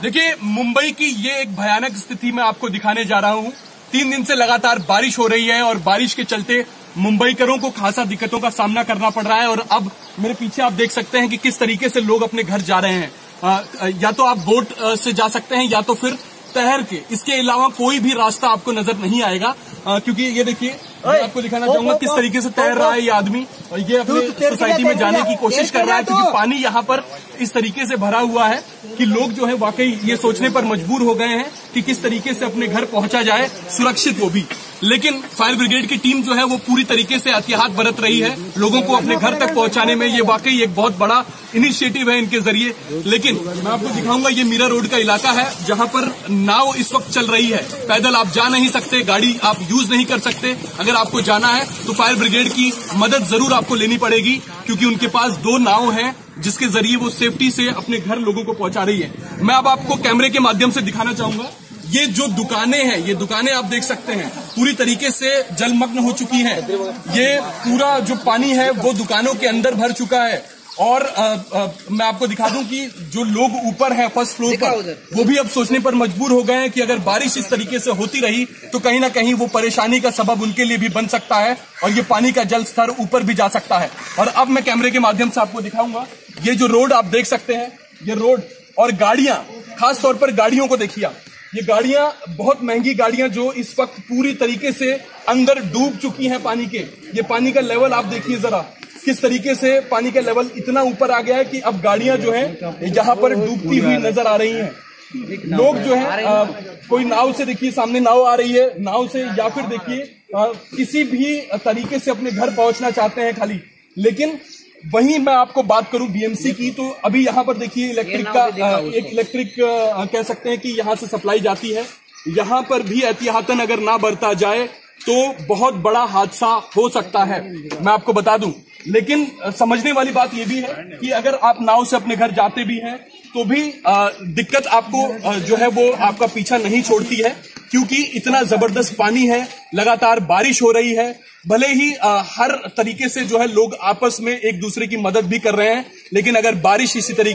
देखिए मुंबई की ये एक भयानक स्थिति मैं आपको दिखाने जा रहा हूँ। तीन दिन से लगातार बारिश हो रही है और बारिश के चलते मुंबईकरों को खासा दिक्कतों का सामना करना पड़ रहा है और अब मेरे पीछे आप देख सकते हैं कि किस तरीके से लोग अपने घर जा रहे हैं। आ, या तो आप बोट से जा सकते हैं या तो फिर तहर के। इसके अलावा कोई भी रास्ता आपको नज़र नहीं आएगा। क्योंकि ये देखिए मैं आपको दिखाना चाहूँगा किस तरीके से तैर रहा है ये आदमी। और ये अपने सोसाइटी में जाने की कोशिश कर रहा है क्योंकि पानी यहाँ पर इस तरीके से भरा हुआ है कि लोग जो है वाकई ये सोचने पर मजबूर हो गए हैं कि किस तरीके से अपने घर पहुँचा जाए सुरक्षित वो भी। लेकिन फायर ब्रिगेड की टीम जो है वो पूरी तरीके से एहतियात बरत रही है। लोगों को अपने घर तक पहुँचाने में ये वाकई एक बहुत बड़ा इनिशिएटिव है इनके ज़रिए। लेकिन मैं आपको दिखाऊँगा, ये मीरा रोड का इलाका है, जहाँ पर नाव इस वक्त चल रही है। पैदल आप जा नहीं सकते, गाड़ी आप यूज़ नहीं कर सकते। अगर आपको जाना है तो फायर ब्रिगेड की मदद ज़रूर आपको लेनी पड़ेगी, क्योंकि उनके पास दो नाव हैं, जिसके ज़रिए वो सेफ्टी से अपने घर लोगों को पहुँचा रही है। मैं अब आपको कैमरे के माध्यम से दिखाना चाहूँगा। ये जो दुकानें हैं, ये दुकानें आप देख सकते हैं। पूरी तरीके से जलमग्न हो चुकी हैं। ये पूरा जो पानी है वो दुकानों के अंदर भर चुका है। और आ, आ, मैं आपको दिखा दूँ कि जो लोग ऊपर हैं फ़र्स्ट फ्लोर पर वो भी अब सोचने पर मजबूर हो गए हैं कि अगर बारिश इस तरीके से होती रही तो कहीं ना कहीं वो परेशानी का सबब उनके लिए भी बन सकता है और ये पानी का जल स्तर ऊपर भी जा सकता है। और अब मैं कैमरे के माध्यम से आपको दिखाऊँगा ये जो रोड आप देख सकते हैं ये रोड और गाड़ियाँ खासतौर पर गाड़ियों को देखिए ये गाड़ियाँ बहुत महँगी गाड़ियाँ जो इस वक्त पूरी तरीके से अंदर डूब चुकी हैं पानी के। ये पानी का लेवल आप देखिए जरा किस तरीके से पानी का लेवल इतना ऊपर आ गया है कि अब गाड़ियाँ जो है यहाँ पर डूबती हुई नज़र आ रही हैं। लोग जो है आ, कोई नाव से देखिए सामने नाव आ रही है नाव से या फिर देखिए किसी भी तरीके से अपने घर पहुँचना चाहते हैं खाली। लेकिन वहीं मैं आपको बात करूँ बीएमसी की तो अभी यहाँ पर देखिए इलेक्ट्रिक का एक इलेक्ट्रिक कह सकते हैं कि यहाँ से सप्लाई जाती है। यहाँ पर भी एहतियातन अगर ना बरता जाए तो बहुत बड़ा हादसा हो सकता है। मैं आपको बता दूँ। लेकिन समझने वाली बात यह भी है कि अगर आप नाव से अपने घर जाते भी हैं तो भी दिक्कत आपको जो है वो आपका पीछा नहीं छोड़ती है क्योंकि इतना ज़बरदस्त पानी है लगातार बारिश हो रही है भले ही आ, हर तरीके से जो है लोग आपस में एक दूसरे की मदद भी कर रहे हैं लेकिन अगर बारिश इसी तरीके